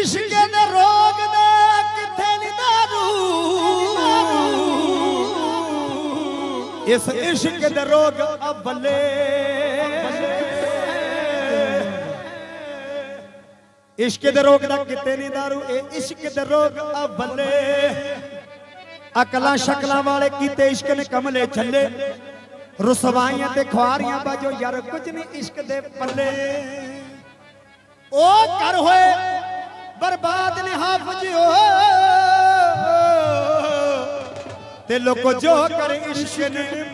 ਇਸ਼ਕ ਦੇ ਰੋਗ ਦਾ ਕਿੱਥੇ ਨੀ ਦਾਰੂ ਇਸ ਇਸ਼ਕ ਦੇ ਰੋਗ ਅਬਲੇ ਇਸ਼ਕ ਦੇ ਰੋਗ ਦਾ ਕਿਤੇ ਨਹੀਂ ਦਾਰੂ ਇਹ ਇਸ਼ਕ ਦੇ ਰੋਗ ਅਬਲੇ ਅਕਲਾਂ ਸ਼ਕਲਾਂ ਵਾਲੇ ਕੀਤੇ ਇਸ਼ਕ ਨੇ ਕਮਲੇ ਛੱਲੇ ਰਸਵਾਈਆਂ ਤੇ ਖੁਆਰੀਆਂ ਬਾਜੋ ਯਾਰ ਕੁਝ ਨਹੀਂ ਇਸ਼ਕ ਦੇ ਪੱਲੇ ਉਹ ਕਰ ਹੋਏ ਬਰਬਾਦ ਨੇ ਹਾਫਜ਼ੋ ਤੇ ਲੋਕੋ ਜੋ ਕਰ ਇਸ਼ਕ ਨੇ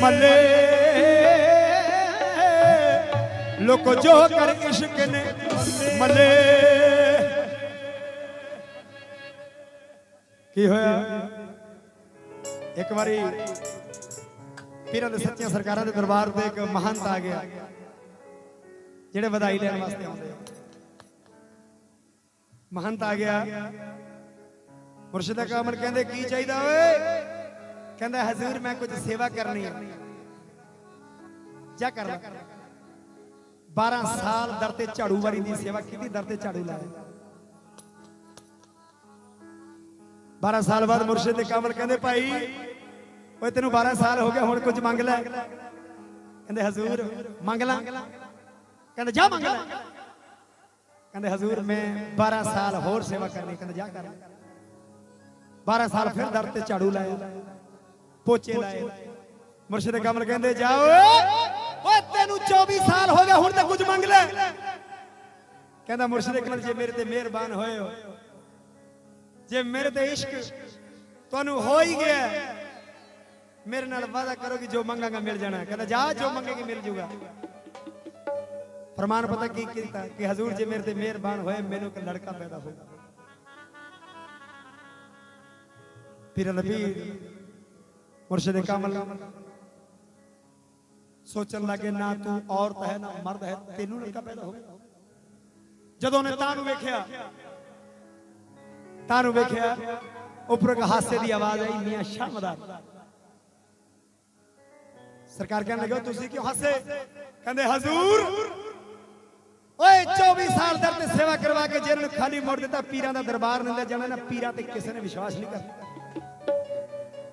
ਮੱਲੇ। ਲੋਕੋ ਜੋ ਕਰ ਇਸ਼ਕ ਨੇ ਮੱਲੇ। ਕੀ ਹੋਇਆ? ਇੱਕ ਵਾਰੀ ਪੀਰਾਂ ਦੇ ਸੱਚੀਆਂ ਸਰਕਾਰਾਂ ਦੇ ਦਰਬਾਰ ਤੇ ਇੱਕ ਮਹੰਤ ਆ ਗਿਆ ਜਿਹੜੇ ਵਧਾਈ ਲੈਣ ਵਾਸਤੇ ਆਉਂਦੇ ਆ। ਮਹੰਤ ਆ ਗਿਆ। ਮੁਰਸ਼ਿਦ ਕਾਮਲ ਕਹਿੰਦੇ, ਕੀ ਚਾਹੀਦਾ ਓਏ? ਕਹਿੰਦਾ, ਹਜ਼ੂਰ, ਮੈਂ ਕੁਝ ਸੇਵਾ ਕਰਨੀ ਹੈ ਜਾ ਕਰ 12 ਸਾਲ ਦਰ ਤੇ ਝਾੜੂ ਵਾਰੀ ਦੀ ਸੇਵਾ ਕੀਤੀ, ਦਰ ਤੇ ਝਾੜੂ ਲਾਇਆ। 12 ਸਾਲ ਬਾਅਦ ਮੁਰਸ਼ਿਦ ਕਾਮਲ ਕਹਿੰਦੇ, ਭਾਈ, ਓਏ, ਤੈਨੂੰ 12 ਸਾਲ ਹੋ ਗਿਆ ਹੁਣ ਕੁਝ ਮੰਗ ਲੈ? ਕਹਿੰਦੇ, ਹਜ਼ੂਰ, ਮੰਗ ਲਾਂ। ਕਹਿੰਦਾ, ਜਾ ਮੰਗ ਲੈ। ਕਹਿੰਦੇ, ਹਜ਼ੂਰ, ਮੈਂ 12 ਸਾਲ ਹੋਰ ਸੇਵਾ ਕਰਨੀ, ਕਹਿੰਦੇ, ਜਾ ਕਰ। 12 ਸਾਲ ਫਿਰ ਦਰ ਤੇ ਝਾੜੂ ਲਾਇਆ ਪੋਚੇ ਲਾਏ। ਮੁਰਸ਼ਿਦ ਕਮਲ ਕਹਿੰਦੇ, ਜਾਓ ਓਏ ਓਏ, ਤੈਨੂੰ 24 ਸਾਲ ਹੋ ਗਏ, ਹੁਣ ਤਾਂ ਕੁਝ ਮੰਗ ਲੈ। ਕਹਿੰਦਾ, ਮੁਰਸ਼ਿਦ ਕਮਲ, ਜੇ ਮੇਰੇ ਤੇ ਮਿਹਰਬਾਨ ਹੋਏ ਹੋ, ਜੇ ਮੇਰੇ ਤੇ ਇਸ਼ਕ ਤੁਹਾਨੂੰ ਹੋ ਹੀ ਗਿਆ, ਮੇਰੇ ਨਾਲ ਵਾਅਦਾ ਕਰੋ ਕਿ ਜੋ ਮੰਗਾਂਗਾ ਮਿਲ ਜਾਣਾ। ਕਹਿੰਦਾ, ਜਾ, ਜੋ ਮੰਗੇਗੀ ਮਿਲ ਜੂਗਾ। ਫਰਮਾਨ ਪਤਾ ਕੀ ਕੀਤਾ ਕਿ ਹਜ਼ੂਰ ਜੇ ਮੇਰੇ ਤੇ ਮਿਹਰਬਾਨ ਹੋਏ, ਮੈਨੂੰ ਇੱਕ ਲੜਕਾ ਪੈਦਾ ਹੋਊਗਾ ਪੀਰ ਨਬੀ ਮੁਰਸ਼ਿਦ ਕਾਮਲ, ਸੋਚਣ ਲੱਗੇ, ਨਾ ਤੂੰ ਔਰਤ ਹੈ, ਨਾ ਮਰਦ ਹੈ, ਤੈਨੂੰ ਲੜਕਾ ਪੈਦਾ ਹੋਊਗਾ ਜਦੋਂ ਨੇ ਤਾਂ ਨੂੰ ਵੇਖਿਆ, ਤਾਂ ਨੂੰ ਵੇਖਿਆ, ਉੱਪਰ ਇੱਕ ਹਾਸੇ ਦੀ ਆਵਾਜ਼ ਆਈ, ਮੀਆਂ ਸ਼ਾਮਦਾਰ ਸਰਕਾਰ ਕਹਿਣ ਲੱਗੇ ਤੁਸੀਂ ਕਿਉਂ ਹਾਸੇ? ਕਹਿੰਦੇ, ਹਜ਼ੂਰ ਓਏ 24 ਸਾਲ ਦਰ ਤੇ ਸੇਵਾ ਕਰਵਾ ਕੇ ਜਿਹਨਾਂ ਨੂੰ ਖਾਲੀ ਮੋੜ ਦਿੱਤਾ, ਪੀਰਾਂ ਦਾ ਦਰਬਾਰ ਨਿੰਦਾ ਜਾਣਾ ਨਾ ਪੀਰਾਂ ਤੇ ਕਿਸੇ ਨੇ ਵਿਸ਼ਵਾਸ ਨਹੀਂ ਕਰਦਾ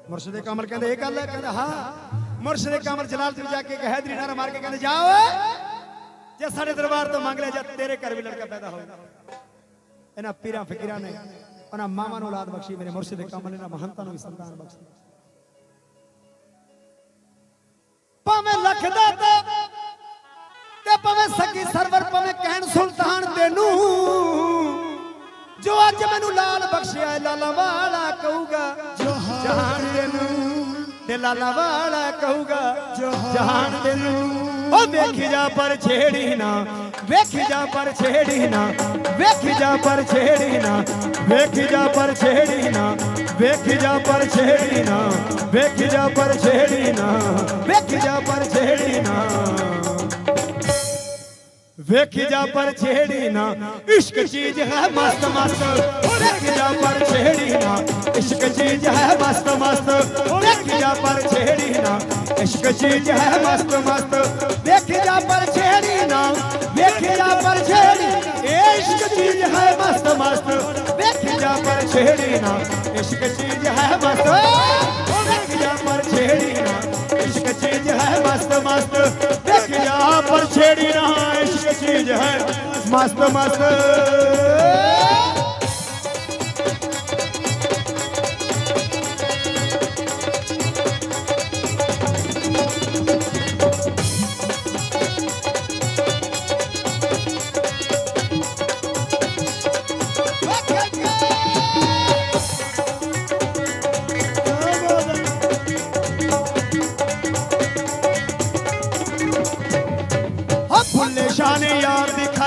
ਮੁਰਸ਼ਿਦ ਕਮਲ ਕਹਿੰਦੇ, ਇਹ ਗੱਲ ਹੈ, ਕਹਿੰਦਾ, ਹਾਂ। ਮੁਰਸ਼ਿਦ ਕਮਲ ਜਲਾਲ ਤੇ ਜਾ ਕੇ ਇੱਕ ਹੈਦਰੀ ਨਾਰਾ ਮਾਰ ਕੇ ਕਹਿੰਦੇ ਜਾ ਜੇ ਸਾਡੇ ਦਰਬਾਰ ਤੋਂ ਮੰਗ ਲਿਆ, ਜਾਂ ਤੇਰੇ ਘਰ ਵੀ ਲੜਕਾ ਪੈਦਾ ਹੋਏਗਾ ਇਹਨਾਂ ਪੀਰਾਂ ਫਕੀਰਾਂ ਨੇ, ਉਹਨਾਂ ਮਾਵਾਂ ਨੂੰ ਔਲਾਦ ਬਖਸ਼ੀ, ਮੇਰੇ ਮੁਰਸ਼ਿਦ ਕਾਮਲ, ਇਹਨਾਂ ਮਹੰਤਾਂ ਨੂੰ ਵੀ ਸੰਤਾਨ ਬਖਸ਼ੀ। ਭਾਵੇਂ ਲੱਖ ਦਾ ਭਾਵੇਂ ਸੱਗੀ ਸਰਵਰ ਭਾਵੇਂ ਕਹਿਣ ਸੁਲਤਾਨ ਤੈਨੂੰ। ਜੋ ਅੱਜ ਮੈਨੂੰ ਲਾਲ ਬਖਸ਼ਿਆ ਲਾਲਾ ਵਾਲਾ ਕਹੂਗਾ। ਜਹਾਨ ਤੈਨੂੰ। ਤੇ ਲਾਲਾ ਵਾਲਾ ਕਹੂਗਾ ਜਹਾਨ ਤੈਨੂੰ। ਉਹ ਵੇਖੀ ਜਾ ਪਰ ਛੇੜੀ ਨਾ ਵੇਖੀ ਜਾ ਪਰ ਛੇੜੀ ਨਾ ਵੇਖੀ ਜਾ ਪਰ ਛੇੜੀ ਨਾ ਵੇਖੀ ਜਾ ਪਰ ਛੇੜੀ ਨਾ ਵੇਖੀ ਜਾ ਪਰ ਛੇੜੀ ਨਾ ਵੇਖੀ ਜਾ ਪਰ ਛੇੜੀ ਨਾ ਵੇਖੀ ਜਾ ਪਰ ਛੇੜੀ ਨਾ। ਵੇਖੀ ਜਾ ਪਰ ਛੇੜੀ ਨਾ, ਇਸ਼ਕ ਚੀਜ਼ ਹੈ ਮਸਤ ਮਸਤ। ਵੇਖ ਜਾ ਪਰ ਛੇੜੀ ਨਾ, ਇਸ਼ਕ ਚੀਜ਼ ਹੈ ਮਸਤ ਮਸਤ। ਵੇਖ ਜਾ ਪਰ ਛੇੜੀ ਨਾ, ਇਸ਼ਕ ਚੀਜ਼ ਹੈ ਮਸਤ ਮਸਤ। ਵੇਖ ਜਾ ਪਰ ਛੇੜੀ ਨਾ, ਵੇਖ ਜਾ ਪਰ ਛੇੜੀ ਇਸ਼ਕ ਚੀਜ਼ ਹੈ ਮਸਤ ਮਸਤ। ਵੇਖ ਜਾ ਪਰ ਛੇੜੀ ਨਾ, ਇਸ਼ਕ ਚੀਜ਼ ਹੈ ਮਸਤ। ਵੇਖ ਜਾ ਪਰ ਛੇੜੀ ਨਾ, ਇਸ਼ਕ ਚੀਜ਼ ਹੈ ਮਸਤ ਮਸਤ। ਹੈ ਮਸਤ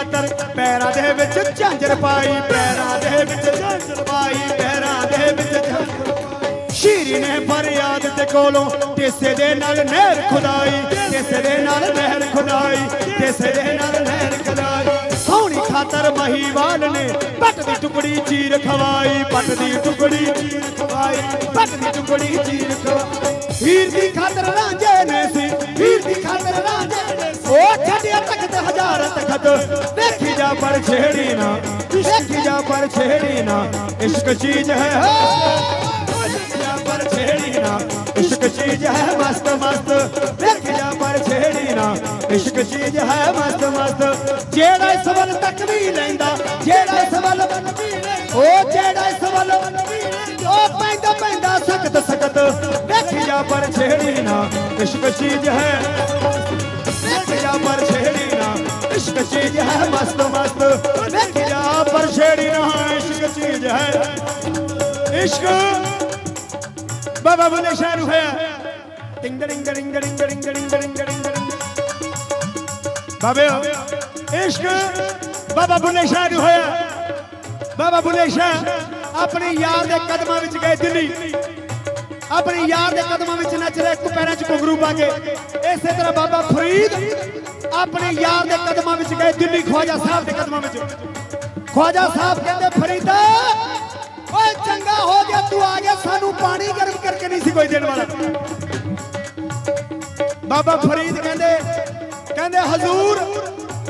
ਖਾਤਰ ਪੈਰਾਂ ਦੇ ਵਿੱਚ ਝਾਂਜਰ ਪਾਈ, ਪੈਰਾਂ ਦੇ ਵਿੱਚ ਝਾਂਜਰ ਪਾਈ, ਪੈਰਾਂ ਦੇ ਵਿੱਚ ਝਾਂਜਰ ਸ਼ੀਰੀ ਨੇ ਫਰਿਆਦ ਤੇ ਕੋਲੋਂ ਕਿਸੇ ਦੇ ਨਾਲ ਨਹਿਰ ਖੁਦਾਈ, ਕਿਸੇ ਦੇ ਨਾਲ ਨਹਿਰ ਖੁਦਾਈ, ਕਿਸੇ ਦੇ ਨਾਲ ਨਹਿਰ ਖੁਦਾਈ। ਖਾਤਰ ਮਹੀਵਾਲ ਨੇ। ਪੱਟ ਦੀ ਟੁਕੜੀ ਚੀਰ ਖਵਾਈ, ਪੱਟ ਦੀ ਟੁਕੜੀ ਚੀਰ ਖਵਾਈ, ਪੱਟ ਦੀ ਟੁਕੜੀ ਚੀਰ ਖਵਾਈ। ਹੀਰ ਦੀ ਖਾਤਰ ਰਾਂਝੇ ਨੇ ਸੀ, ਹੀਰ ਦੀ ਖਾਤਰ ਰਾਂਝੇ ਨੇ ਉਹ ਛੱਡਿਆ ਤਖਤ ਹਜ਼ਾਰ ਤਖਤ। ਦੇਖੀ ਜਾ ਪਰ ਛੇੜੀ ਨਾ, ਦੇਖੀ ਜਾ ਪਰ ਛੇੜੀ ਨਾ। ਇਸ਼ਕ ਚੀਜ਼ ਹੈ ਹੋ। ਦੇਖੀ ਜਾ ਪਰ ਛੇੜੀ ਨਾ। ਇਸ਼ਕ ਚੀਜ਼ ਹੈ ਮਸਤ ਮਸਤ, ਵੇਖ ਜਾ ਪਰ ਛੇੜੀ ਨਾ। ਇਸ਼ਕ ਚੀਜ਼ ਹੈ ਮਸਤ ਮਸਤ, ਜਿਹੜਾ ਇਸ ਵੱਲ ਤੱਕ ਵੀ ਲੈਂਦਾ, ਜਿਹੜਾ ਇਸ ਵੱਲ ਉਹ ਜਿਹੜਾ ਇਸ ਵੱਲ ਉਹ ਪੈਂਦਾ ਪੈਂਦਾ ਸਖਤ ਸਖਤ, ਵੇਖ ਜਾ ਪਰ ਛੇੜੀ ਨਾ। ਇਸ਼ਕ ਚੀਜ਼ ਹੈ ਵੇਖ ਜਾ ਪਰ ਛੇੜੀ ਨਾ। ਇਸ਼ਕ ਚੀਜ਼ ਹੈ ਮਸਤ ਮਸਤ, ਵੇਖ ਜਾ ਪਰ ਛੇੜੀ ਨਾ। ਇਸ਼ਕ ਚੀਜ਼ ਹੈ, ਇਸ਼ਕ ਬਾਬਾ ਬੁੱਲੇ ਸ਼ਾਹ ਨੂੰ ਹੋਇਆ ਡਿੰਗ ਡਿੰਗ ਡਿੰਗ ਡਿੰਗ ਡਿੰਗ ਡਿੰਗ ਡਿੰਗ ਡਿੰਗ ਬਾਬਿਓ ਇਸ਼ਕ ਬਾਬਾ ਬੁੱਲੇ ਸ਼ਾਹ ਨੂੰ ਹੋਇਆ ਬਾਬਾ ਬੁੱਲੇ ਸ਼ਾਹ ਆਪਣੇ ਯਾਰ ਦੇ ਕਦਮਾਂ ਵਿੱਚ ਗਏ ਦਿੱਲੀ ਆਪਣੇ ਯਾਰ ਦੇ ਕਦਮਾਂ ਵਿੱਚ ਨੱਚ ਰਿਹਾ ਇੱਕ ਪੈਰਾਂ 'ਚ ਘੁੰਗਰੂ ਪਾ ਕੇ ਇਸੇ ਤਰ੍ਹਾਂ ਬਾਬਾ ਫਰੀਦ ਆਪਣੇ ਯਾਰ ਦੇ ਕਦਮਾਂ ਵਿੱਚ ਗਏ ਦਿੱਲੀ ਖਵਾਜਾ ਸਾਹਿਬ ਦੇ ਕਦਮਾਂ ਵਿੱਚ ਖਵਾਜਾ ਸਾਹਿਬ ਕਹਿੰਦੇ ਫਰੀਦਾ ਹੋ ਗਿਆ, ਤੂੰ ਆ ਗਿਆ। ਸਾਨੂੰ ਪਾਣੀ ਗਰਮ ਕਰਕੇ ਨਹੀਂ ਸੀ ਕੋਈ ਦੇਣ ਵਾਲਾ। ਬਾਬਾ ਫਰੀਦ ਕਹਿੰਦੇ ਕਹਿੰਦੇ, ਹਜ਼ੂਰ,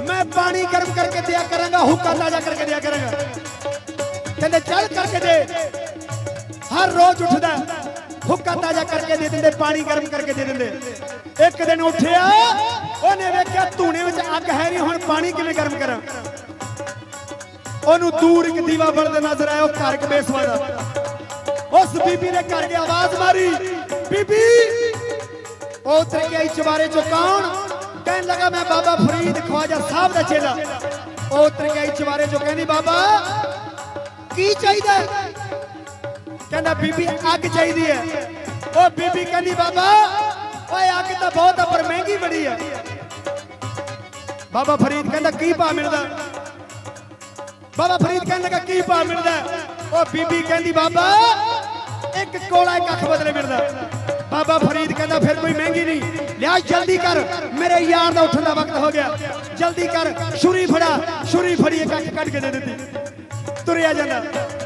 ਮੈਂ ਪਾਣੀ ਗਰਮ ਕਰਕੇ ਦਿਆ ਕਰਾਂਗਾ, ਹੁੱਕਾ ਤਾਜ਼ਾ ਕਰਕੇ ਦਿਆ ਕਰਾਂਗਾ। ਕਹਿੰਦੇ, ਚੱਲ ਕਰਕੇ ਦੇ। ਹਰ ਰੋਜ਼ ਉੱਠਦਾ, ਹੁੱਕਾ ਤਾਜ਼ਾ ਕਰਕੇ ਦੇ ਦਿੰਦੇ, ਪਾਣੀ ਗਰਮ ਕਰਕੇ ਦੇ ਦਿੰਦੇ। ਇੱਕ ਦਿਨ ਉੱਠਿਆ, ਉਹਨੇ ਵੇਖਿਆ ਧੂਣੇ ਵਿੱਚ ਅੱਗ ਹੈ ਨਹੀਂ, ਹੁਣ ਪਾਣੀ ਕਿਵੇਂ ਗਰਮ ਕਰਾਂ? ਉਹਨੂੰ ਦੂਰ ਇੱਕ ਦੀਵਾ ਬਣਦਾ ਨਜ਼ਰ ਆਇਆ, ਉਹ ਘਰ ਕਬੇਸਵਾ ਦਾ ਉਸ ਬੀਬੀ ਨੇ ਘਰ ਕੇ ਆਵਾਜ਼ ਮਾਰੀ। ਬੀਬੀ, ਉਹ ਉਤਰ ਕੇ ਆਈ ਚਵਾਰੇ ਚੋਂ ਕੌਣ? ਕਹਿਣ ਲੱਗਾ, ਮੈਂ ਬਾਬਾ ਫਰੀਦ ਖਵਾਜਾ ਸਾਹਿਬ ਦਾ ਚੇਲਾ। ਉਹ ਉਤਰ ਕੇ ਆਈ ਚਵਾਰੇ ਚੋਂ ਕਹਿੰਦੀ, ਬਾਬਾ, ਕੀ ਚਾਹੀਦਾ ਕਹਿੰਦਾ, ਬੀਬੀ, ਅੱਗ ਚਾਹੀਦੀ ਹੈ। ਉਹ ਬੀਬੀ ਕਹਿੰਦੀ, ਬਾਬਾ, ਓਏ, ਅੱਗ ਤਾਂ ਬਹੁਤ ਆ, ਪਰ ਮਹਿੰਗੀ ਬੜੀ ਆ। ਬਾਬਾ ਫਰੀਦ ਕਹਿੰਦਾ, ਕੀ ਭਾਅ ਮਿਲਦਾ? ਬਾਬਾ ਫਰੀਦ ਕਹਿਣ ਲੱਗਾ, ਕੀ ਭਾਅ ਮਿਲਦਾ? ਉਹ ਬੀਬੀ ਕਹਿੰਦੀ, ਬਾਬਾ ਇੱਕ ਕੋਲਾ ਇੱਕ ਅੱਖ ਬਦਲੇ ਮਿਲਦਾ। ਬਾਬਾ ਫਰੀਦ ਕਹਿੰਦਾ, ਫਿਰ ਕੋਈ ਮਹਿੰਗੀ ਨਹੀਂ। ਲਿਆ ਜਲਦੀ ਕਰ, ਮੇਰੇ ਯਾਰ ਦਾ ਉੱਠਣ ਦਾ ਵਕਤ ਹੋ ਗਿਆ। ਜਲਦੀ ਕਰ, ਛੁਰੀ ਫੜਾ, ਛੁਰੀ ਫੜੀ, ਇੱਕ ਅੱਖ ਕੱਢ ਕੇ ਦੇ ਦਿੱਤੀ। ਤੁਰਿਆ ਜਾਂਦਾ।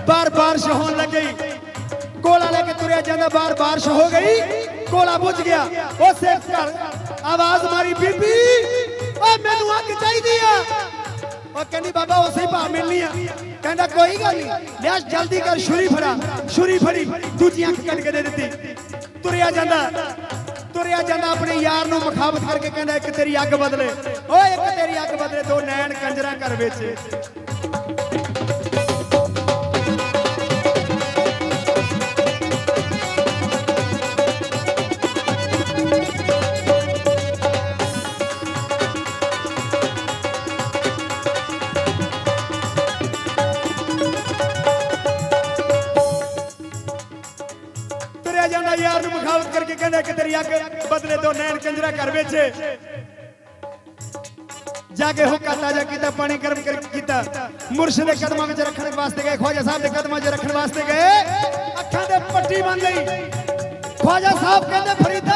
ਬਾਰ ਬਾਰਿਸ਼ ਹੋਣ ਲੱਗੀ ਕੋਲਾ ਲੈ ਕੇ ਤੁਰਿਆ ਜਾਂਦਾ, ਬਾਰ ਬਾਰਿਸ਼ ਹੋ ਗਈ। ਕੋਲਾ ਬੁੱਝ ਗਿਆ। ਉਸੇ ਘਰ, ਆਵਾਜ਼ ਮਾਰੀ, ਬੀਬੀ ਓਏ ਮੈਨੂੰ ਅੱਗ ਚਾਹੀਦੀ ਆ। ਉਹ ਕਹਿੰਦੀ, ਬਾਬਾ, ਉਸੇ ਹੀ ਭਾਅ ਮਿਲਣੀ ਆ। ਕਹਿੰਦਾ ਕੋਈ ਗੱਲ ਨਹੀਂ। ਲਿਆ, ਜਲਦੀ ਕਰ, ਛੁਰੀ ਫੜਾ, ਛੁਰੀ ਫੜੀ। ਦੂਜੀ ਅੱਖ ਕੱਢ ਕੇ ਦੇ ਦਿੱਤੀ। ਤੁਰਿਆ ਜਾਂਦਾ ਤੁਰਿਆ ਜਾਂਦਾ ਆਪਣੇ ਯਾਰ ਨੂੰ ਮਖਾਬਤ ਕਰਕੇ ਕਹਿੰਦਾ, ਇੱਕ ਤੇਰੀ ਅੱਗ ਬਦਲੇ। ਓਏ, ਇੱਕ ਤੇਰੀ ਅੱਗ ਬਦਲੇ, ਦੋ ਨੈਣ ਕੰਜਰਾਂ ਘਰ ਵਿੱਚ। ਯਾਰ ਕਰਕੇ ਕਹਿੰਦਾ ਕਿ ਤੇਰੀ ਅੱਗ ਬਦਲੇ ਦੋ ਨੈਣ ਕੰਜਰਾ ਘਰ ਵਿੱਚ। ਜਾ ਕੇ ਹੁੱਕਾ ਤਾਜ਼ਾ ਕੀਤਾ, ਪਾਣੀ ਗਰਮ ਕਰ ਕੀਤਾ। ਮੁਰਸ਼ਿਦ ਦੇ ਕਦਮਾਂ ਵਿੱਚ ਰੱਖਣ ਵਾਸਤੇ ਗਏ, ਖਵਾਜਾ ਸਾਹਿਬ ਦੇ ਕਦਮਾਂ 'ਚ ਰੱਖਣ ਵਾਸਤੇ ਗਏ। ਅੱਖਾਂ ਦੇ ਪੱਟੀ ਬੰਨ ਲਈ। ਖਵਾਜਾ ਸਾਹਿਬ ਕਹਿੰਦੇ, ਫਰੀਦਾ,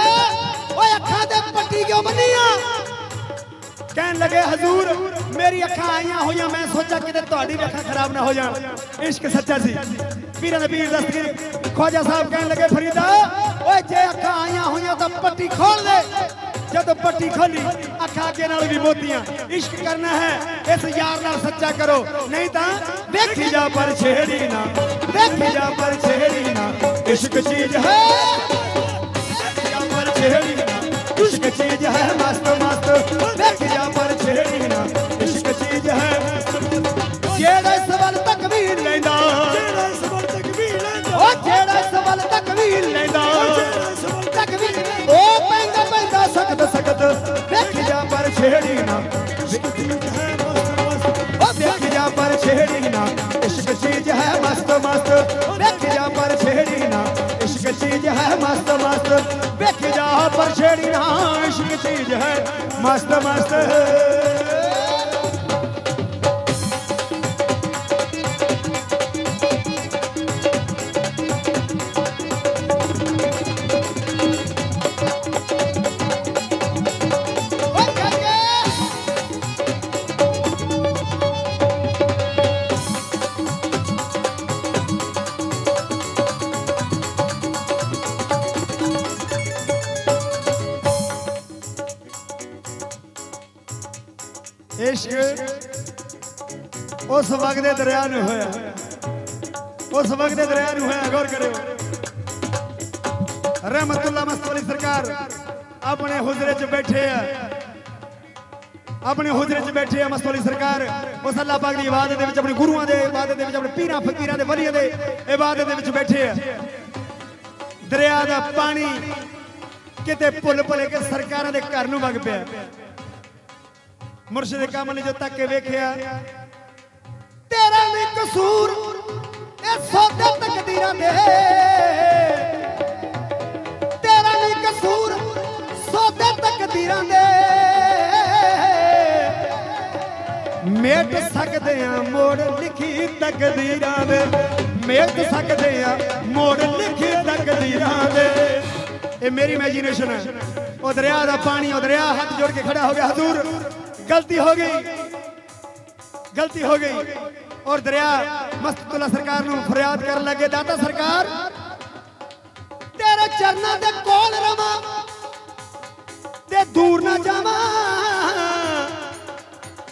ਓਏ ਅੱਖਾਂ ਦੇ ਪੱਟੀ ਕਿਉਂ ਬੰਨੀ ਆ ਕਹਿਣ ਲੱਗੇ, ਹਜ਼ੂਰ, ਮੇਰੀ ਅੱਖਾਂ ਆਈਆਂ ਹੋਈਆਂ, ਮੈਂ ਸੋਚਿਆ ਕਿਤੇ ਤੁਹਾਡੀ ਵੀ ਅੱਖਾਂ ਖਰਾਬ ਨਾ ਹੋ ਜਾਣ। ਇਸ਼ਕ ਸੱਚਾ ਸੀ। ਪੀਰਾਂ ਦੇ ਪੀਰ ਦਸਤਗੀਰ ਖਵਾਜਾ ਸਾਹਿਬ ਕਹਿਣ ਲੱਗੇ, ਫਰੀਦਾ ਓਏ ਜੇ ਅੱਖਾਂ ਆਈਆਂ ਹੋਈਆਂ ਤਾਂ ਪੱਟੀ ਖੋਲ ਦੇ। ਜਦ ਪੱਟੀ ਖੋਲੀ ਅੱਖਾਂ ਅੱਗੇ ਨਾਲ ਵੀ ਮੋਤੀਆਂ। ਇਸ਼ਕ ਕਰਨਾ ਹੈ ਇਸ ਯਾਰ ਨਾਲ ਸੱਚਾ ਕਰੋ। ਨਹੀਂ ਤਾਂ ਵੇਖੀ ਜਾ ਪਰ ਛੇੜੀ ਨਾ ਵੇਖੀ ਜਾ ਪਰ ਛੇੜੀ ਨਾ। ਇਸ਼ਕ ਚੀਜ਼ ਹੈ। ਵੇਖੀ ਜਾ ਪਰ ਛੇੜੀ ਨਾ। ਇਸ਼ਕ ਚੀਜ਼ ਹੈ ਮਸਤ ਮਸਤ। ਵੇਖੀ ਜਾ ਪਰ ਛੇੜੀ ਨਾ। ਇਸ਼ਕ ਚੀਜ਼ ਹੈ ਜਿਹੜਾ ਸਵਲ ਤਕਬੀਰ ਲੈਂਦਾ। ਜਿਹੜਾ ਸਵਲ ਤਕਬੀਰ ਲੈਂਦਾ। ਉਹ ਜਿਹੜਾ ਸਵਲ ਤਕਬੀਰ ਲੈਂਦਾ ਛੇੜੀ ਨਾ। ਇਸ਼ਕ ਚੀਜ਼ ਹੈ ਮਸਤ ਮਸਤ ਓ ਦੇਖ ਜਾ ਪਰ ਛੇੜੀ ਨਾ। ਇਸ਼ਕ ਚੀਜ਼ ਹੈ ਮਸਤ ਮਸਤ। ਦੇਖ ਜਾ ਪਰ ਛੇੜੀ ਨਾ। ਇਸ਼ਕ ਚੀਜ਼ ਹੈ ਮਸਤ ਮਸਤ। ਦੇਖ ਜਾ ਪਰ ਛੇੜੀ ਨਾ। ਇਸ਼ਕ ਚੀਜ਼ ਹੈ ਮਸਤ ਮਸਤ। ਉਸ ਦੇ ਦਰਿਆ ਨੂੰ ਹੋਇਆ। ਉਸ ਵਕਤ ਦੇ ਦਰਿਆ ਨੂੰ ਹੋਇਆ, ਗੌਰ ਕਰਿਓ। ਰਹਿਮਤੁল্লাਹ ਮਸਤਵਲੀ ਸਰਕਾਰ ਆਪਣੇ ਹੁਜਰੇ 'ਚ ਬੈਠੇ ਆ। ਆਪਣੇ ਹੁਜਰੇ 'ਚ ਬੈਠੇ ਆ ਮਸਤਵਲੀ ਸਰਕਾਰ। ਉਸ ਅੱਲਾਹ ਪਾਕ ਦੀ ਇਬਾਦਤ ਦੇ ਵਿੱਚ ਆਪਣੇ ਗੁਰੂਆਂ ਦੇ ਇਬਾਦਤ ਦੇ ਵਿੱਚ, ਆਪਣੇ ਪੀਰਾਂ ਫਕੀਰਾਂ ਦੇ ਵਲੀਆਂ ਦੇ ਇਬਾਦਤ ਦੇ ਵਿੱਚ ਬੈਠੇ ਆ। ਦਰਿਆ ਦਾ ਪਾਣੀ ਕਿਤੇ ਭੁੱਲ ਭੁੱਲੇ ਕੇ ਸਰਕਾਰਾਂ ਦੇ ਘਰ ਨੂੰ ਵਗ ਪਿਆ। ਮੁਰਸ਼ਿਦ ਕਾਮਲ ਨੇ ਜੋ ਤੱਕ ਕੇ ਵੇਖਿਆ ਤੇਰਾ ਵੀ ਕਸੂਰ ਇਹ ਸੌਦੇ ਤਕਦੀਰਾਂ ਦੇ। ਤੇਰਾ ਵੀ ਕਸੂਰ ਸੌਦੇ ਤਕਦੀਰਾਂ ਦੇ। ਮੇਟ ਸਕਦੇ ਆ, ਮੋੜ ਲਿਖੀ ਤਕਦੀਰਾਂ ਦੇ। ਮੇਟ ਸਕਦੇ ਆ, ਮੋੜ ਲਿਖੀ ਤਕਦੀਰਾਂ ਦੇ। ਇਹ ਮੇਰੀ ਇਮੇਜਿਨੇਸ਼ਨ ਹੈ। ਉਹ ਦਰਿਆ ਦਾ ਪਾਣੀ, ਉਹ ਦਰਿਆ ਹੱਥ ਜੋੜ ਕੇ ਖੜਾ ਹੋ ਗਿਆ, ਹਜ਼ੂਰ। ਗਲਤੀ ਹੋ ਗਈ। ਗਲਤੀ ਹੋ ਗਈ। ਔਰ ਦਰਿਆ ਮਸਤੁल्ला ਸਰਕਾਰ ਨੂੰ ਫਰਿਆਦ ਕਰਨ ਲੱਗੇ। ਦਾਤਾ ਸਰਕਾਰ, ਤੇਰੇ ਚਰਨਾਂ ਦੇ ਕੋਲ ਰਵਾਂ, ਤੇ ਦੂਰ ਨਾ ਜਾਵਾਂ।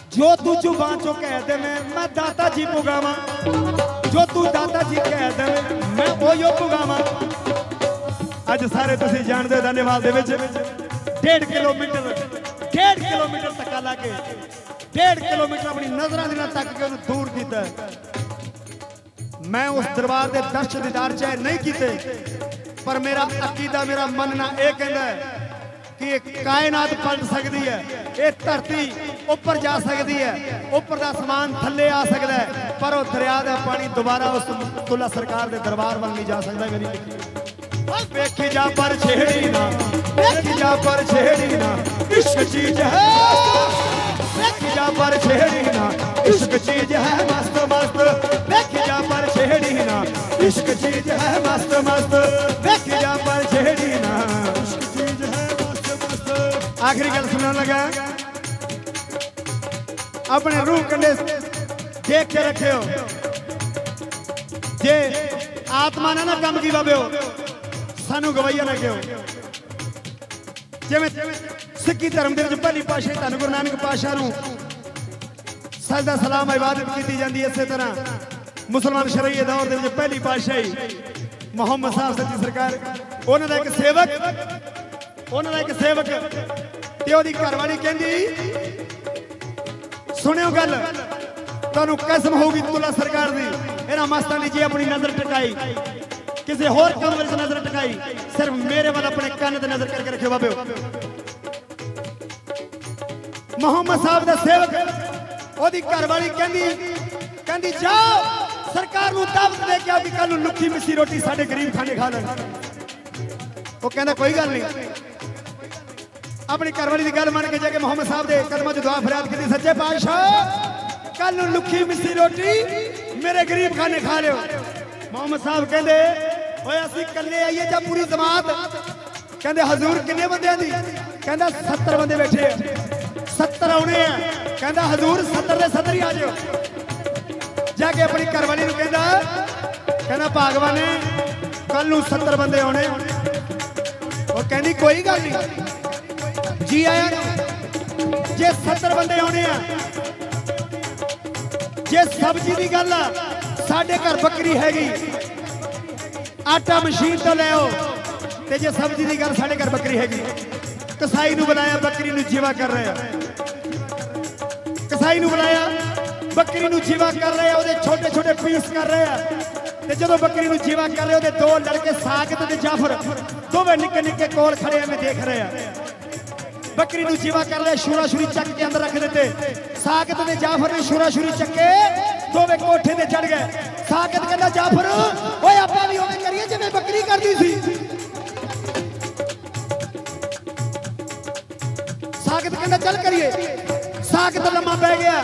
ਜੋ ਤੂੰ ਜ਼ੁਬਾਨ ਚੋਂ ਕਹਿ ਦੇਵੇਂ, ਮੈਂ ਦਾਤਾ ਜੀ ਪੁਗਾਵਾਂ। ਜੋ ਤੂੰ ਦਾਤਾ ਜੀ ਕਹਿ ਦੇਵੇਂ, ਮੈਂ ਉਹੋ ਪੁਗਾਵਾਂ। ਅੱਜ ਸਾਰੇ ਤੁਸੀਂ ਜਾਣਦੇ ਹੋ ਧੰਨਵਾਦ ਦੇ ਵਿੱਚ। 1.5 ਕਿਲੋਮੀਟਰ 1.5 ਕਿਲੋਮੀਟਰ ਤੱਕਾ ਲਾ ਕੇ ਡੇਢ ਕਿਲੋਮੀਟਰ ਆਪਣੀ ਨਜ਼ਰਾਂ ਦੇ ਨਾਲ ਤੱਕ ਕੇ ਉਹਨੂੰ ਦੂਰ ਕੀਤਾ। ਮੈਂ ਉਸ ਦਰਬਾਰ ਦੇ ਦਰਸ਼ਨ ਦੀਦਾਰ ਚਾਹੇ ਨਹੀਂ ਕੀਤੇ, ਪਰ ਮੇਰਾ ਅਕੀਦਾ, ਮੇਰਾ ਮੰਨਣਾ ਇਹ ਕਹਿੰਦਾ ਕਿ ਇਹ ਕਾਇਨਾਤ ਪਲਟ ਸਕਦੀ ਹੈ, ਇਹ ਧਰਤੀ ਉੱਪਰ ਜਾ ਸਕਦੀ ਹੈ, ਉੱਪਰ ਦਾ ਸਮਾਨ ਥੱਲੇ ਆ ਸਕਦਾ ਹੈ, ਪਰ ਉਹ ਦਰਿਆ ਦਾ ਪਾਣੀ ਦੁਬਾਰਾ ਉਸ ਤੁਲਾ ਸਰਕਾਰ ਦੇ ਦਰਬਾਰ ਵੱਲ ਨਹੀਂ ਜਾ ਸਕਦਾ ਮੇਰੀ ਵੇਖੀ ਜਾ ਪਰ ਛੇੜੀ ਨਾ, ਵੇਖੀ ਜਾ ਪਰ ਛੇੜੀ ਨਾ, ਇਸ਼ਕ ਚੀਜ਼ ਹੈ ਵੇਖੀ ਜਾ ਪਰ ਛੇੜੀ ਨਾ, ਇਸ਼ਕ ਚੀਜ਼ ਹੈ ਮਸਤ ਮਸਤ। ਵੇਖੀ ਜਾ ਪਰ ਛੇੜੀ ਨਾ, ਇਸ਼ਕ ਚੀਜ਼ ਹੈ ਮਸਤ ਮਸਤ। ਵੇਖੀ ਜਾ ਪਰ ਛੇੜੀ ਨਾ, ਇਸ਼ਕ ਚੀਜ਼ ਹੈ ਮਸਤ ਮਸਤ। ਆਖਰੀ ਗੱਲ ਸੁਣਨ ਲੱਗਾ ਆਪਣੇ ਰੂਹ ਕੰਡੇ ਦੇਖ ਕੇ ਰੱਖਿਓ। ਜੇ ਆਤਮਾ ਨਾਲ ਨਾ ਕੰਮ ਕੀ ਬਾਬਿਓ ਸਾਨੂੰ ਗਵਾਈਆ ਨਾ ਕਿਓ ਜਿਵੇਂ ਸਿੱਖੀ ਧਰਮ ਦੇ ਵਿੱਚ ਪਹਿਲੀ ਪਾਸ਼ਾ ਧੰਨ ਗੁਰੂ ਨਾਨਕ ਪਾਸ਼ਾ ਨੂੰ ਸਜਦਾ ਸਲਾਮ ਇਬਾਦਤ ਕੀਤੀ ਜਾਂਦੀ ਹੈ ਇਸੇ ਤਰ੍ਹਾਂ ਮੁਸਲਮਾਨ ਸ਼ਰਈਏ ਦੌਰ ਦੇ ਵਿੱਚ ਪਹਿਲੀ ਪਾਸ਼ਾਹੀ ਮੁਹੰਮਦ ਸਾਹਿਬ ਸੱਚੀ ਸਰਕਾਰ, ਉਹਨਾਂ ਦਾ ਇੱਕ ਸੇਵਕ, ਉਹਨਾਂ ਦਾ ਇੱਕ ਸੇਵਕ ਤੇ ਉਹਦੀ ਘਰਵਾਲੀ ਕਹਿੰਦੀ, ਸੁਣਿਓ ਗੱਲ, ਤੁਹਾਨੂੰ ਕਸਮ ਹੋਊਗੀ ਤੁਲਾ ਸਰਕਾਰ ਦੀ। ਇਹਨਾਂ ਮਸਤਾਂ ਦੀ ਜੀ ਆਪਣੀ ਨਜ਼ਰ ਟਿਕਾਈ, ਕਿਸੇ ਹੋਰ ਕੰਮ ਵਿੱਚ ਨਜ਼ਰ ਟਿਕਾਈ। ਸਿਰਫ ਮੇਰੇ ਵੱਲ ਆਪਣੇ ਕੰਨ ਤੇ ਨਜ਼ਰ ਕਰਕੇ ਰੱਖਿਓ ਬਾਬਿਓ। ਮੁਹੰਮਦ ਸਾਹਿਬ ਦਾ ਸੇਵਕ, ਉਹਦੀ ਘਰਵਾਲੀ ਕਹਿੰਦੀ ਕਹਿੰਦੀ ਜਾਓ ਸਰਕਾਰ ਨੂੰ ਦਾਵਤ ਦੇ ਕੇ ਆ ਵੀ ਕੱਲ ਨੂੰ ਲੁੱਖੀ ਮਿੱਸੀ ਰੋਟੀ ਸਾਡੇ ਗਰੀਬ ਖਾਣੇ ਖਾ ਲੈਣ। ਉਹ ਕਹਿੰਦਾ, ਕੋਈ ਗੱਲ ਨਹੀਂ। ਆਪਣੀ ਘਰਵਾਲੀ ਦੀ ਗੱਲ ਮੰਨ ਕੇ ਜਾ ਕੇ ਮੁਹੰਮਦ ਸਾਹਿਬ ਦੇ ਕਦਮਾਂ 'ਚ ਦੁਆ ਫਰਿਆਦ ਕੀਤੀ, ਸੱਚੇ ਪਾਤਸ਼ਾਹ ਕੱਲ ਨੂੰ ਲੁੱਖੀ ਮਿੱਸੀ ਰੋਟੀ ਮੇਰੇ ਗਰੀਬ ਖਾਣੇ ਖਾ ਲਿਓ। ਮੁਹੰਮਦ ਸਾਹਿਬ ਕਹਿੰਦੇ ਓਏ, ਅਸੀਂ ਇਕੱਲੇ ਆਈਏ ਜਾਂ ਪੂਰੀ ਜਮਾਤ? ਕਹਿੰਦੇ, ਹਜ਼ੂਰ ਕਿੰਨੇ ਬੰਦਿਆਂ ਦੀ? ਕਹਿੰਦਾ 70 ਬੰਦੇ ਬੈਠੇ ਆ। 70 ਆਉਣੇ ਆ। ਕਹਿੰਦਾ, ਹਜ਼ੂਰ 70 ਦੇ 70 ਹੀ ਆ ਜਾਓ। ਜਾ ਕੇ ਆਪਣੀ ਘਰਵਾਲੀ ਨੂੰ ਕਹਿੰਦਾ ਕਹਿੰਦਾ, ਭਾਗਵਾਨ ਨੇ ਕੱਲ ਨੂੰ 70 ਬੰਦੇ ਆਉਣੇ ਉਹ ਕਹਿੰਦੀ, ਕੋਈ ਗੱਲ ਨਹੀਂ ਜੀ ਆਇਆ ਜੇ 70 ਬੰਦੇ ਆਉਣੇ ਆ, ਜੇ ਸਬਜ਼ੀ ਦੀ ਗੱਲ ਆ, ਸਾਡੇ ਘਰ ਬੱਕਰੀ ਹੈਗੀ। ਆਟਾ ਮਸ਼ੀਨ ਤੋਂ ਲੈ ਆਓ। ਤੇ ਜੇ ਸਬਜ਼ੀ ਦੀ ਗੱਲ ਸਾਡੇ ਘਰ ਬੱਕਰੀ ਹੈਗੀ, ਕਸਾਈ ਨੂੰ ਬੁਲਾਇਆ, ਬੱਕਰੀ ਨੂੰ ਜੀਵਾ ਕਰ ਰਿਹਾ ਕਸਾਈ ਨੂੰ ਬੁਲਾਇਆ, ਬੱਕਰੀ ਨੂੰ ਜੀਵਾ ਕਰ ਰਿਹਾ ਉਹਦੇ ਛੋਟੇ ਛੋਟੇ ਪੀਸ ਕਰ ਰਿਹਾ ਤੇ ਜਦੋਂ ਬੱਕਰੀ ਨੂੰ ਜੀਵਾ ਕਰ ਰਿਹਾ ਉਹਦੇ ਦੋ ਲੜਕੇ ਸਾਗਤ ਤੇ ਜਾਫਰ, ਦੋਵੇਂ ਨਿੱਕੇ ਨਿੱਕੇ ਕੋਲ ਖੜੇ ਐਵੇਂ ਦੇਖ ਰਹੇ ਆ। ਬੱਕਰੀ ਨੂੰ ਜੀਵਾ ਕਰ ਲਿਆ ਸ਼ੂਰਾ ਸ਼ੂਰੀ ਚੱਕ ਕੇ ਅੰਦਰ ਰੱਖ ਦਿੱਤੇ। ਸਾਗਤ ਤੇ ਜਾਫਰ ਨੇ ਸ਼ੂਰਾ ਸ਼ੂਰੀ ਚੱਕੇ। ਦੋਵੇਂ ਕੋਠੇ ਤੇ ਚੜ ਗਏ। ਸਾਗਤ ਕਹਿੰਦਾ, ਜਾਫਰ, ਓਏ ਆਪਾਂ ਵੀ ਉਵੇਂ ਕਰੀਏ, ਜਿਵੇਂ ਬੱਕਰੀ ਕਰਦੀ ਸੀ। ਸਾਗਤ ਕਹਿੰਦਾ, ਚੱਲ ਕਰੀਏ। ਸਾਗਤ ਲੰਮਾ ਪੈ ਗਿਆ।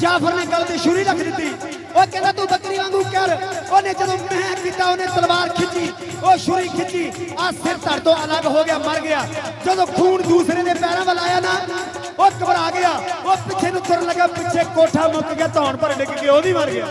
ਜਾਫਰ ਨੇ ਗਲ ਤੇ ਛੁਰੀ ਰੱਖ ਦਿੱਤੀ। ਉਹ ਕਹਿੰਦਾ ਤੂੰ ਬੱਕਰੀ ਵਾਂਗੂ ਕਰ। ਉਹਨੇ ਜਦੋਂ ਮੈਂ ਕੀਤਾ, ਉਹਨੇ ਤਲਵਾਰ ਖਿੱਚੀ, ਉਹ ਛੁਰੀ ਖਿੱਚੀ ਆ ਸਿਰ ਧੜ ਤੋਂ ਅਲੱਗ ਹੋ ਗਿਆ, ਮਰ ਗਿਆ। ਜਦੋਂ ਖੂਨ ਦੂਸਰੇ ਦੇ ਪੈਰਾਂ ਵੱਲ ਆਇਆ ਨਾ, ਉਹ ਘਬਰਾ ਗਿਆ। ਉਹ ਪਿੱਛੇ ਨੂੰ ਤੁਰਨ ਲੱਗਾ, ਪਿੱਛੇ ਕੋਠਾ ਮੁੱਕ ਗਿਆ, ਧੌਣ ਭਰ ਡਿੱਗ ਕੇ, ਉਹ ਵੀ ਮਰ ਗਿਆ।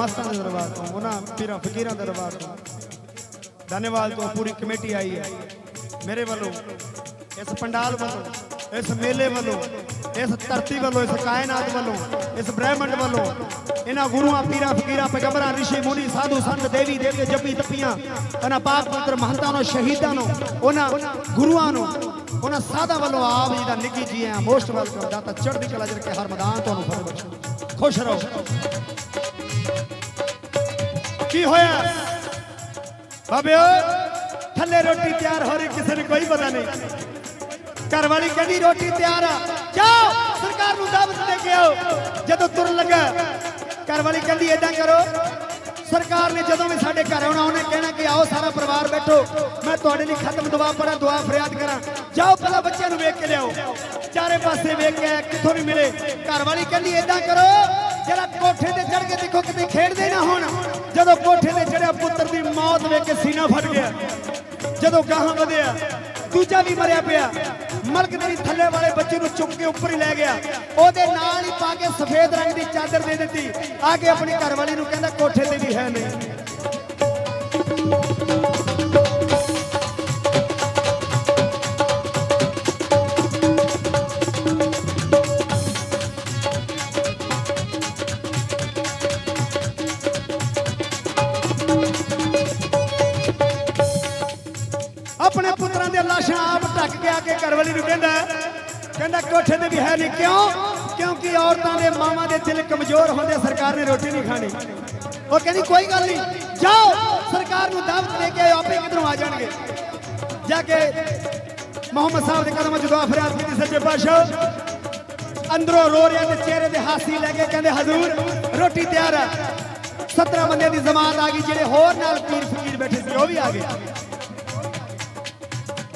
ਮਸਤਾਂ ਦਰਬਾਰ ਤੋਂ ਦੇ ਦਰਬਾਰ ਤੋਂ, ਉਹਨਾਂ ਪੀਰਾਂ ਫਕੀਰਾਂ ਦੇ ਦਰਬਾਰ ਤੋਂ। ਧੰਨਵਾਦ ਤੋਂ ਪੂਰੀ ਕਮੇਟੀ ਆਈ ਹੈ। ਮੇਰੇ ਵੱਲੋਂ, ਇਸ ਪੰਡਾਲ ਵੱਲੋਂ, ਇਸ ਮੇਲੇ ਵੱਲੋਂ, ਇਸ ਧਰਤੀ ਵੱਲੋਂ, ਇਸ ਕਾਇਨਾਤ ਵੱਲੋਂ, ਇਸ ਬ੍ਰਹਿਮੰਡ ਵੱਲੋਂ, ਇਹਨਾਂ ਗੁਰੂਆਂ, ਪੀਰਾਂ ਫਕੀਰਾਂ, ਪੈਗੰਬਰਾਂ ਰਿਸ਼ੀ ਮੁਨੀ, ਸਾਧੂ, ਸੰਤ, ਦੇਵੀ, ਦੇਵਤੇ, ਜੱਪੀ, ਤੱਪੀਆਂ, ਇਹਨਾਂ ਪਾਕ ਪਵਿੱਤਰ ਮਹੰਤਾਂ ਨੂੰ, ਸ਼ਹੀਦਾਂ ਨੂੰ, ਉਹਨਾਂ ਗੁਰੂਆਂ ਨੂੰ, ਉਹਨਾਂ ਸਾਧਾਂ ਵੱਲੋਂ ਆਪ ਜੀ ਦਾ ਨਿੱਗੀ ਜੀ ਹੈ ਮੋਸਟ ਵੈਲਕਮ ਦਾਤਾ ਚੜ੍ਹਦੀ ਕਲਾ ਜਰ ਕੇ ਹਰ ਮੈਦਾਨ ਤੁਹਾਨੂੰ ਫਤਿਹ ਬਖਸ਼ੇ। ਖੁਸ਼ ਰਹੋ। ਕੀ ਹੋਇਆ? ਬਾਬਿਓ ਥੱਲੇ ਰੋਟੀ ਤਿਆਰ ਹੋ ਰਹੀ, ਕਿਸੇ ਨੂੰ ਕੋਈ ਪਤਾ ਨਹੀਂ। ਘਰ ਵਾਲੀ ਕਹਿੰਦੀ, ਰੋਟੀ ਤਿਆਰ ਆ। ਜਾਓ, ਸਰਕਾਰ ਨੂੰ ਦਾਵਤ ਦੇ ਕੇ ਆਓ। ਜਦੋਂ ਤੁਰਨ ਲੱਗਾ, ਘਰ ਵਾਲੀ ਕਹਿੰਦੀ, ਏਦਾਂ ਕਰੋ। ਸਰਕਾਰ ਨੇ ਜਦੋਂ ਵੀ ਸਾਡੇ ਘਰ ਆਉਣਾ, ਉਹਨੇ ਕਹਿਣਾ ਕਿ ਆਓ, ਸਾਰਾ ਪਰਿਵਾਰ ਬੈਠੋ। ਮੈਂ ਤੁਹਾਡੇ ਲਈ ਖਤਮ ਦੁਆ ਪੜਾ ਦੁਆ ਫਰਿਆਦ ਕਰਾਂ। ਜਾਓ, ਪਹਿਲਾਂ ਬੱਚਿਆਂ ਨੂੰ ਵੇਖ ਕੇ ਲਿਆਓ। ਚਾਰੇ ਪਾਸੇ ਵੇਖ ਕੇ ਕਿੱਥੋਂ ਨਹੀਂ ਮਿਲੇ। ਘਰ ਵਾਲੀ ਕਹਿੰਦੀ, ਏਦਾਂ ਕਰੋ। ਜਿਹੜਾ ਕੋਠੇ ਤੇ ਚੜ ਕੇ ਦੇਖੋ, ਕਿਤੇ ਖੇਡਦੇ ਨਾ ਹੋਣ। ਜਦੋਂ ਕੋਠੇ ਤੇ ਚੜਿਆ ਪੁੱਤਰ ਦੀ ਮੌਤ ਵੇਖ ਕੇ ਸੀਨਾ ਫਟ ਗਿਆ। ਜਦੋਂ ਗਾਹਾਂ ਵਧਿਆ, ਦੂਜਾ ਵੀ ਮਰਿਆ ਪਿਆ। ਮਲਕ ਨੇ ਥੱਲੇ ਵਾਲੇ ਬੱਚੇ ਨੂੰ ਚੁੱਕ ਕੇ ਉੱਪਰ ਹੀ ਲੈ ਗਿਆ। ਉਹਦੇ ਨਾਲ ਹੀ ਪਾ ਕੇ ਸਫੇਦ ਰੰਗ ਦੀ ਚਾਦਰ ਦੇ ਦਿੱਤੀ। ਆ ਕੇ ਆਪਣੀ ਘਰਵਾਲੀ ਨੂੰ ਕਹਿੰਦਾ, ਕੋਠੇ ਤੇ ਵੀ ਹੈ ਨਹੀਂ। ਆਪਣੇ ਪੁੱਤਰਾਂ ਦੇ ਲਾਸ਼ਾਂ ਆਪ ਢੱਕ ਕੇ ਆ ਕੇ ਘਰਵਾਲੀ ਨੂੰ ਕਹਿੰਦਾ ਕਹਿੰਦਾ, ਕੋਠੇ ਤੇ ਵੀ ਹੈ ਨਹੀਂ, ਕਿਉਂ? ਕਿਉਂਕਿ ਔਰਤਾਂ ਦੇ ਮਾਵਾਂ ਦੇ ਦਿਲ ਕਮਜ਼ੋਰ ਹੁੰਦੇ ਸਰਕਾਰ ਨੇ ਰੋਟੀ ਨਹੀਂ ਖਾਣੀ। ਉਹ ਕਹਿੰਦੀ, ਕੋਈ ਗੱਲ ਨਹੀਂ, ਜਾਓ, ਸਰਕਾਰ ਨੂੰ ਦਾਵਤ ਦੇ ਕੇ ਆਪੇ ਕਿਧਰੋਂ ਆ ਜਾਣਗੇ। ਜਾ ਕੇ ਮੁਹੰਮਦ ਸਾਹਿਬ ਦੇ ਕਦਮਾਂ 'ਚ ਦੁਆ ਫਰਿਆਦ ਕੀਤੀ, ਸੱਚੇ ਪਾਤਸ਼ਾਹ। ਅੰਦਰੋਂ ਰੋ ਰਿਹਾ ਤੇ ਚਿਹਰੇ ਤੇ ਹਾਸੀ ਲੈ ਕੇ ਕਹਿੰਦੇ, ਹਜ਼ੂਰ, ਰੋਟੀ ਤਿਆਰ ਹੈ। 17 ਬੰਦਿਆਂ ਦੀ ਜ਼ਮਾਤ ਆ ਗਈ, ਜਿਹੜੇ ਹੋਰ ਨਾਲ ਪੀਰ ਫਕੀਰ ਬੈਠੇ ਸੀ, ਉਹ ਵੀ ਆ ਗਏ।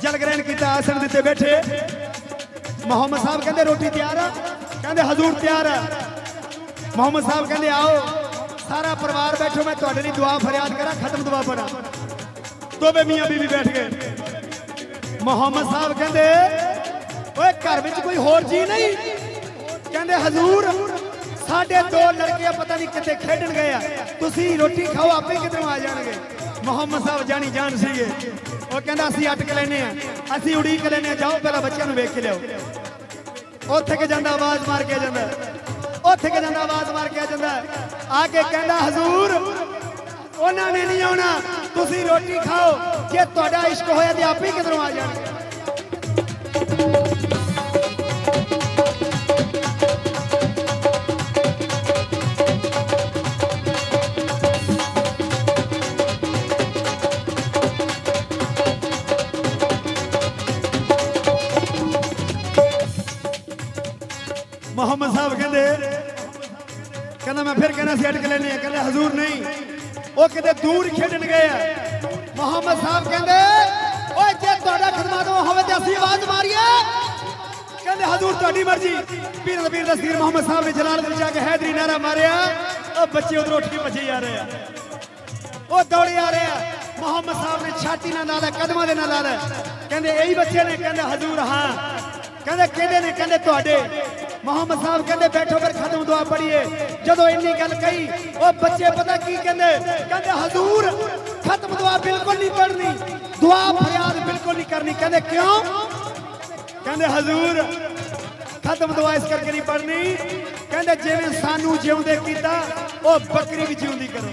ਜਲ ਗ੍ਰਹਿਣ ਕੀਤਾ ਆਸਣ ਦਿੱਤੇ ਬੈਠੇ। ਮੁਹੰਮਦ ਸਾਹਿਬ ਕਹਿੰਦੇ ਰੋਟੀ ਤਿਆਰ ਆ, ਕਹਿੰਦੇ ਹਜ਼ੂਰ ਤਿਆਰ ਆ। ਮੁਹੰਮਦ ਸਾਹਿਬ ਕਹਿੰਦੇ ਆਓ, ਸਾਰਾ ਪਰਿਵਾਰ ਬੈਠੋ, ਮੈਂ ਤੁਹਾਡੇ ਲਈ ਦੁਆ ਫਰਿਆਦ ਕਰਾਂ, ਖਤਮ ਦੁਆ ਪੜਾ ਦੋਵੇਂ ਮੀਆਂ ਬੀਬੀ ਬੈਠ ਗਏ। ਮੁਹੰਮਦ ਸਾਹਿਬ ਕਹਿੰਦੇ, ਓਏ ਘਰ ਵਿੱਚ ਕੋਈ ਹੋਰ ਜੀ ਨਹੀਂ? ਕਹਿੰਦੇ ਹਜ਼ੂਰ, ਸਾਡੇ ਦੋ ਲੜਕੇ ਪਤਾ ਨਹੀਂ ਕਿੱਥੇ ਖੇਡਣ ਗਏ ਆ। ਤੁਸੀਂ ਰੋਟੀ ਖਾਓ, ਆਪੇ ਕਿਧਰੋਂ ਆ ਜਾਣਗੇ। ਮੁਹੰਮਦ ਸਾਹਿਬ ਜਾਣੀ ਜਾਣ ਸੀਗੇ। ਉਹ ਕਹਿੰਦਾ, ਅਸੀਂ ਅਟਕ ਲੈਨੇ ਆ ਅਸੀਂ ਉਡੀਕ ਲੈਨੇ ਆ ਜਾਓ ਪਹਿਲਾਂ ਬੱਚਿਆਂ ਨੂੰ ਵੇਖ ਕੇ ਲਿਆਓ। ਉੱਥੇ ਕਿ ਜਾਂਦਾ, ਆਵਾਜ਼ ਮਾਰ ਕੇ ਆ ਜਾਂਦਾ। ਉੱਥੇ ਕਿ ਜਾਂਦਾ, ਆਵਾਜ਼ ਮਾਰ ਕੇ ਆ ਜਾਂਦਾ। ਆ ਕੇ ਕਹਿੰਦਾ, ਹਜ਼ੂਰ, ਉਹਨਾਂ ਨੇ ਨਹੀਂ ਆਉਣਾ। ਤੁਸੀਂ ਰੋਟੀ ਖਾਓ। ਜੇ ਤੁਹਾਡਾ ਇਸ਼ਕ ਹੋਇਆ ਤੇ ਆਪੇ ਕਿਧਰੋਂ ਆ ਜਾਣਗੇ? ਕਹਿੰਦਾ ਮੈਂ ਫਿਰ ਕਹਿੰਦਾ ਸੀ, ਅਟਕ ਲੈਨੇ ਆ। ਕਹਿੰਦਾ ਹਜ਼ੂਰ ਨਹੀਂ। ਉਹ ਕਿਤੇ ਦੂਰ ਖੇਡਣ ਗਏ ਆ। ਮੁਹੰਮਦ ਸਾਹਿਬ ਕਹਿੰਦੇ, ਓਏ ਜੇ ਤੁਹਾਡਾ ਖਦਮਾਤ ਹੋਵੇ ਤੇ ਅਸੀਂ ਆਵਾਜ਼ ਮਾਰੀਏ। ਕਹਿੰਦੇ, ਹਜ਼ੂਰ ਤੁਹਾਡੀ ਮਰਜ਼ੀ। ਪੀਰ ਦਾ ਪੀਰ ਮੁਹੰਮਦ ਸਾਹਿਬ ਨੇ ਜਲਾਲ ਵਿੱਚ ਜਾ ਕੇ ਹੈਦਰੀ ਨਾਰਾ ਮਾਰਿਆ। ਉਹ ਬੱਚੇ ਉਧਰ ਉੱਠ ਕੇ ਭੱਜੇ ਜਾ ਰਹੇ ਆ। ਉਹ ਦੌੜੇ ਆ ਰਹੇ ਆ। ਮੁਹੰਮਦ ਸਾਹਿਬ ਨੇ ਛਾਤੀ ਨਾਲ ਲਾ ਲਿਆ, ਕਦਮਾਂ ਦੇ ਨਾਲ ਲਾ ਲਿਆ। ਕਹਿੰਦੇ, ਇਹੀ ਬੱਚੇ ਨੇ? ਕਹਿੰਦੇ, ਹਜ਼ੂਰ, ਹਾਂ। ਕਹਿੰਦੇ, ਕਿਹਦੇ ਨੇ? ਕਹਿੰਦੇ, ਤੁਹਾਡੇ। ਮੁਹੰਮਦ ਸਾਹਿਬ ਕਹਿੰਦੇ, ਬੈਠੋ ਫਿਰ, ਖਤਮ ਦੁਆ ਪੜੀਏ ਜਦੋਂ ਇੰਨੀ ਗੱਲ ਕਹੀ, ਉਹ ਬੱਚੇ ਪਤਾ ਕੀ ਕਹਿੰਦੇ? ਕਹਿੰਦੇ, ਹਜ਼ੂਰ, ਖਤਮ ਦੁਆ ਬਿਲਕੁਲ ਨਹੀਂ ਪੜਨੀ ਦੁਆ ਫਰਿਆਦ ਬਿਲਕੁਲ ਨਹੀਂ ਕਰਨੀ। ਕਹਿੰਦੇ, ਕਿਉਂ? ਕਹਿੰਦੇ, ਹਜ਼ੂਰ, ਖਤਮ ਦੁਆ ਇਸ ਕਰਕੇ ਨਹੀਂ ਪੜਨੀ ਕਹਿੰਦੇ, ਜਿਵੇਂ ਸਾਨੂੰ ਜਿਉਂਦੇ ਕੀਤਾ, ਉਹ ਬੱਕਰੀ ਵੀ ਜਿਉਂਦੀ ਕਰੋ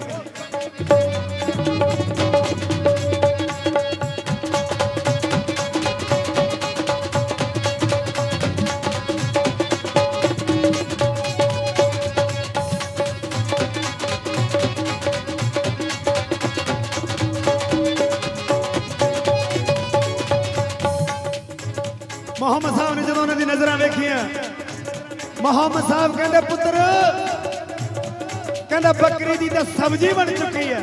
ਮੁਹੰਮਦ ਸਾਹਿਬ ਕਹਿੰਦੇ, ਪੁੱਤਰ, ਕਹਿੰਦਾ ਬੱਕਰੀ ਦੀ ਤਾਂ ਸਬਜ਼ੀ ਬਣ ਚੁੱਕੀ ਹੈ।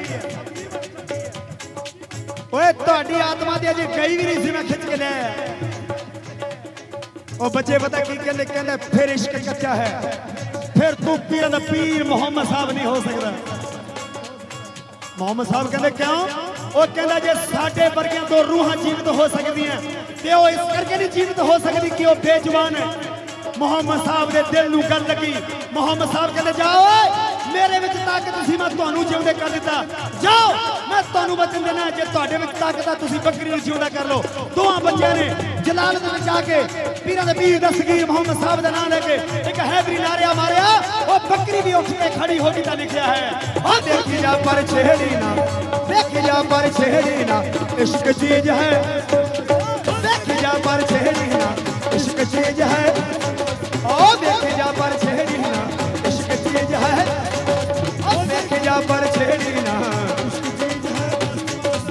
ਓਏ, ਤੁਹਾਡੀ ਆਤਮਾ ਦੀ ਅਜੇ ਗਈ ਵੀ ਨਹੀਂ ਸੀ, ਮੈਂ ਖਿੱਚ ਕੇ ਲੈ ਉਹ ਬੱਚੇ ਪਤਾ ਕੀ ਕਹਿੰਦੇ ਕਹਿੰਦੇ, ਫਿਰ ਇਸ਼ਕ ਕੱਚਾ ਹੈ। ਫਿਰ ਤੂੰ ਪੀਰਾਂ ਦਾ ਪੀਰ ਮੁਹੰਮਦ ਸਾਹਿਬ ਨਹੀਂ ਹੋ ਸਕਦਾ। ਮੁਹੰਮਦ ਸਾਹਿਬ ਕਹਿੰਦੇ, ਕਿਉਂ? ਉਹ ਕਹਿੰਦਾ, ਜੇ ਸਾਡੇ ਵਰਗਿਆਂ ਤੋਂ ਰੂਹਾਂ ਜੀਵਤ ਹੋ ਸਕਦੀਆਂ, ਤੇ ਉਹ ਇਸ ਕਰਕੇ ਨਹੀਂ ਜੀਵਤ ਹੋ ਸਕਦੀ ਕਿ ਉਹ ਬੇਜਵਾਨ ਹੈ। ਮੁਹੰਮਦ ਸਾਹਿਬ ਦੇ ਦਿਲ ਨੂੰ ਗੱਲ ਲੱਗੀ। ਮੁਹੰਮਦ ਸਾਹਿਬ ਕਹਿੰਦੇ ਜਾਓ ਓਏ, ਮੇਰੇ ਵਿੱਚ ਤਾਕਤ ਸੀ, ਮੈਂ ਤੁਹਾਨੂੰ ਜਿਉਂਦੇ ਕਰ ਦਿੱਤਾ। ਜਾਓ, ਮੈਂ ਤੁਹਾਨੂੰ ਵਚਨ ਦੇਣਾ ਜੇ ਤੁਹਾਡੇ ਵਿੱਚ ਤਾਕਤ ਆ, ਤੁਸੀਂ ਬੱਕਰੀ ਨੂੰ ਜਿਉਂਦਾ ਕਰ ਲਓ। ਦੋਹਾਂ ਬੱਚਿਆਂ ਨੇ ਜਲਾਲ ਦੇ ਵਿੱਚ ਆ ਕੇ ਪੀਰਾਂ ਦੇ ਪੀਰ ਦਸਗੀਰ ਮੁਹੰਮਦ ਸਾਹਿਬ ਦਾ ਨਾਮ ਲੈ ਕੇ ਇੱਕ ਹੈਦਰੀ ਨਾਰਿਆ ਮਾਰਿਆ। ਉਹ ਬੱਕਰੀ ਵੀ ਉੱਠ ਕੇ ਖੜੀ ਹੋ ਗਈ ਤਾਂ ਲਿਖਿਆ ਹੈ ਆ ਦੇਖੀ ਜਾ ਪਰ ਛੇੜੀ ਨਾ, ਦੇਖੀ ਜਾ ਪਰ ਛੇੜੀ ਨਾ, ਇਸ਼ਕ ਚੀਜ਼ ਹੈ। ਦੇਖੀ ਜਾ ਪਰ ਛੇੜੀ ਨਾ, ਇਸ਼ਕ ਚੀਜ਼ ਹੈ। ਓ ਦੇਖੀ ਜਾ ਪਰ ਛੇੜੀ ਨਾ ਇਸ਼ਕ ਚੀਜ਼ ਹੈ। ਓ ਦੇਖੀ ਜਾ ਪਰ ਛੇੜੀ ਨਾ।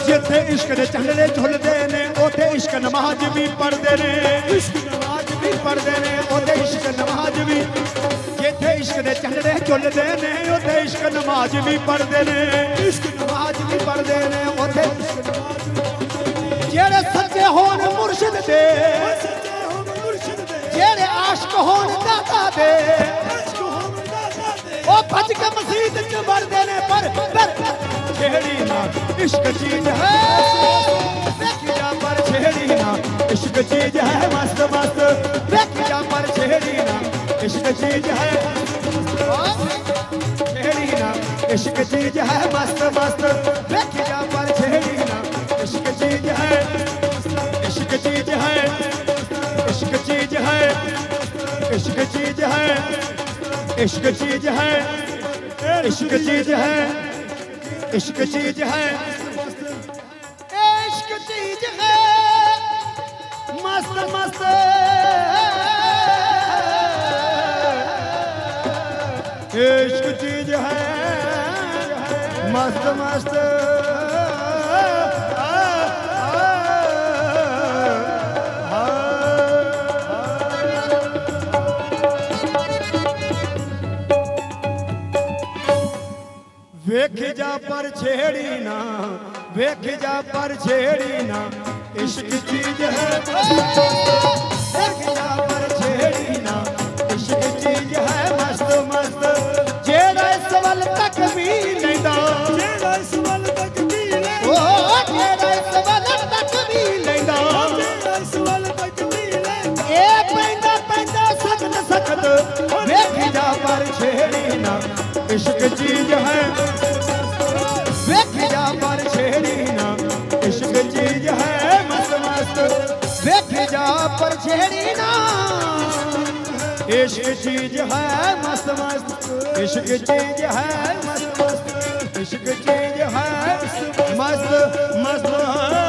ਜਿੱਥੇ ਇਸ਼ਕ ਦੇ ਝੰਡੇ ਝੁੱਲਦੇ ਨੇ ਉੱਥੇ ਇਸ਼ਕ ਨਮਾਜ਼ ਵੀ ਪੜਦੇ ਨੇ। ਇਸ਼ਕ ਨਮਾਜ਼ ਵੀ ਪੜਦੇ ਨੇ ਉੱਥੇ ਇਸ਼ਕ ਨਮਾਜ਼ ਵੀ। ਜਿੱਥੇ ਇਸ਼ਕ ਦੇ ਝੰਡੇ ਝੁੱਲਦੇ ਨੇ ਉੱਥੇ ਇਸ਼ਕ ਨਮਾਜ਼ ਵੀ ਪੜਦੇ ਨੇ। ਇਸ਼ਕ ਨਮਾਜ਼ ਵੀ ਪੜਦੇ ਨੇ ਉੱਥੇ ਇਸ਼ਕ ਨਮਾਜ਼ ਜਿਹੜੇ ਸੱਚੇ ਹੋਣ ਮੁਰਸ਼ਿਦ ਦੇ ਸੱਚੇ ਹੋਣ ਮੁਰਸ਼ਿਦ ਦੇ। ਜਿਹੜੇ ਆਸ਼ਕ ਹੋਣ ਦਾਤਾ ਦੇ ਅਸ਼ਕ ਹੋਣ ਦਾਤਾ ਦੇ ਉਹ ਭੱਜ ਕੇ ਮਸਜਿਦ ਚ ਵੜਦੇ ਨੇ ਪਰ ਪਰ ਛੇੜੀ ਨਾ ਇਸ਼ਕ ਚੀਜ਼ ਹੈ ਵੇਖੀ ਜਾ ਪਰ ਛੇੜੀ ਨਾ ਇਸ਼ਕ ਚੀਜ਼ ਹੈ ਮਸਤ ਮਸਤ ਵੇਖੀ ਜਾ ਪਰ ਛੇੜੀ ਨਾ ਇਸ਼ਕ ਚੀਜ਼ ਹੈ ਛੇੜੀ ਨਾ ਇਸ਼ਕ ਚੀਜ਼ ਹੈ ਮਸਤ ਮਸਤ ਵੇਖੀ ਜਾ ਪਰ ਛੇੜੀ ਨਾ ਇਸ਼ਕ ਚੀਜ਼ ਹੈ ਇਸ਼ਕ ਚੀਜ਼ ਹੈ ਇਸ਼ਕ ਚੀਜ਼ ਹੈ इश्क चीज है इश्क चीज है इश्क चीज है इश्क चीज है इश्क चीज है मस्त मस्त इश्क चीज है मस्त मस्त ਵੇਖ ਜਾ ਪਰ ਛੇੜੀ ਨਾ ਵੇਖ ਜਾ ਪਰ ਛੇੜੀ ਨਾ ਇਸ਼ਕ ਚੀਜ਼ ਹੈ ਵੇਖ ਜਾ ਪਰ ਛੇੜੀ ਨਾ ਇਸ਼ਕ ਚੀਜ਼ ਹੈ ਮਸਤ ਮਸਤ। ਜਿਹੜਾ ਇਸ ਵੱਲ ਤੱਕ ਵੀ ਲੈਂਦਾ ਜਿਹੜਾ ਇਸ ਵੱਲ ਤੱਕ ਵੀ ਲੈ ਉਹ ਜਿਹੜਾ ਇਸ ਵੱਲ ਤੱਕ ਵੀ ਲੈਂਦਾ। ਜਿਹੜਾ ਇਸ ਵੱਲ ਤੱਕ ਵੀ ਲੈ ਇਹ ਪੈਂਦਾ ਪੈਂਦਾ ਸਖਤ ਸਖਤ। ਵੇਖ ਜਾ ਪਰ ਛੇੜੀ ਨਾ ਇਸ਼ਕ ਚੀਜ਼ ਹੈ ਪਰ ਨਾ। ਇਸ਼ਕ ਚੀਜ਼ ਹੈ ਮਸਤ ਮਸਤ। ਇਸ਼ਕ ਚੀਜ਼ ਹੈ ਮਸਤ ਮਸਤ। ਇਸ਼ਕ ਚੀਜ਼ ਹੈ ਮਸਤ ਮਸਤ।